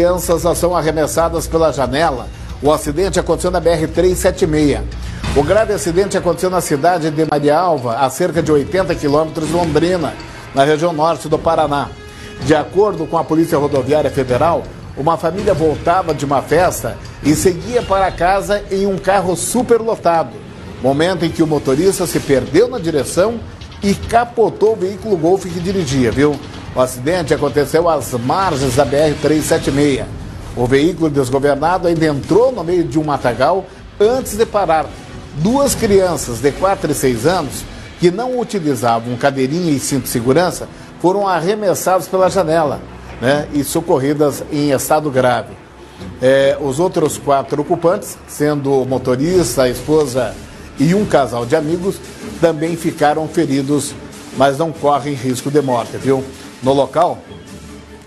Crianças são arremessadas pela janela. O acidente aconteceu na BR-376. O grave acidente aconteceu na cidade de Maria Alva, a cerca de 80 quilômetros de Londrina, na região norte do Paraná. De acordo com a Polícia Rodoviária Federal, uma família voltava de uma festa e seguia para casa em um carro superlotado. Momento em que o motorista se perdeu na direção e capotou o veículo Golf que dirigia, viu? O acidente aconteceu às margens da BR-376. O veículo desgovernado ainda entrou no meio de um matagal antes de parar. Duas crianças de 4 e 6 anos que não utilizavam cadeirinha e cinto de segurança foram arremessadas pela janela né, e socorridas em estado grave. É, os outros quatro ocupantes, sendo o motorista, a esposa e um casal de amigos, também ficaram feridos, mas não correm risco de morte, viu? No local,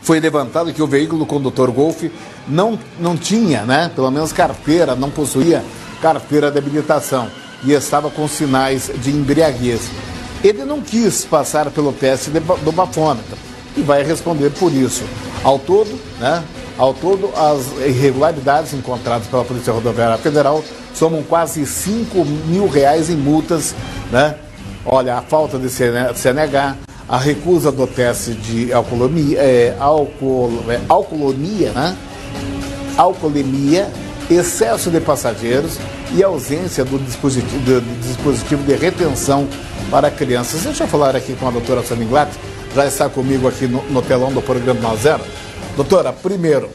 foi levantado que o veículo condutor Golf não, não tinha, né, pelo menos carteira, não possuía carteira de habilitação e estava com sinais de embriaguez. Ele não quis passar pelo teste do bafômetro e vai responder por isso. Ao todo, né, ao todo, as irregularidades encontradas pela Polícia Rodoviária Federal somam quase 5 mil reais em multas, né? Olha, a falta de CNH, a recusa do teste de alcoolemia, é, alcool, é, alcoolemia, né? alcoolemia, excesso de passageiros e ausência do dispositivo, do, do dispositivo de retenção para crianças. Deixa eu falar aqui com a doutora Sônia Inglatt, já está comigo aqui no, no telão do programa Zero. Doutora, primeiro,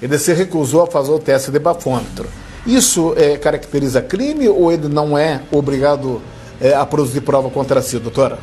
ele se recusou a fazer o teste de bafômetro. Isso é, caracteriza crime ou ele não é obrigado é, a produzir prova contra si, doutora?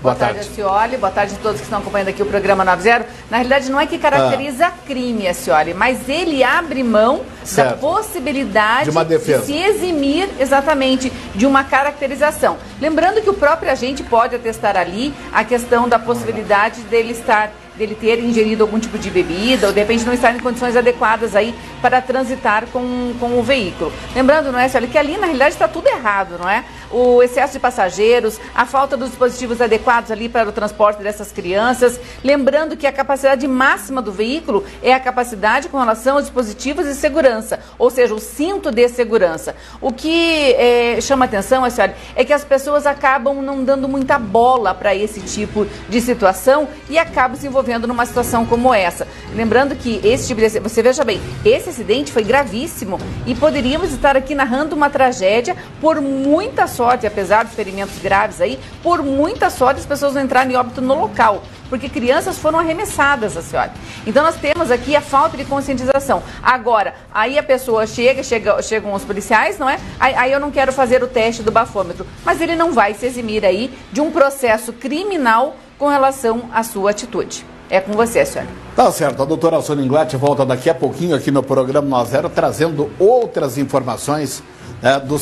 Boa, boa tarde, Acioli. Boa tarde a todos que estão acompanhando aqui o programa 90. Na realidade, não é que caracteriza ah. crime, Acioli, mas ele abre mão certo. da possibilidade de, de, se eximir exatamente de uma caracterização. Lembrando que o próprio agente pode atestar ali a questão da possibilidade dele estar dele ter ingerido algum tipo de bebida ou de repente não estar em condições adequadas aí para transitar com, com o veículo. Lembrando, não é, Célio, que ali na realidade está tudo errado, não é? O excesso de passageiros, a falta dos dispositivos adequados ali para o transporte dessas crianças. Lembrando que a capacidade máxima do veículo é a capacidade com relação aos dispositivos de segurança, ou seja, o cinto de segurança. O que é, chama atenção, é, Célio, é que as pessoas acabam não dando muita bola para esse tipo de situação e acabam se envolvendo numa situação como essa. Lembrando que esse tipo de. Você veja bem, esse acidente foi gravíssimo e poderíamos estar aqui narrando uma tragédia por muita sorte, apesar dos ferimentos graves aí, por muita sorte as pessoas não entraram em óbito no local porque crianças foram arremessadas, a senhora. Então nós temos aqui a falta de conscientização. Agora, aí a pessoa chega, chega chegam os policiais, não é? Aí, aí, eu não quero fazer o teste do bafômetro, mas ele não vai se eximir aí de um processo criminal com relação à sua atitude. É com você, senhora. Tá certo. A doutora Sônia Inglatt volta daqui a pouquinho aqui no programa No Zero, trazendo outras informações né, dos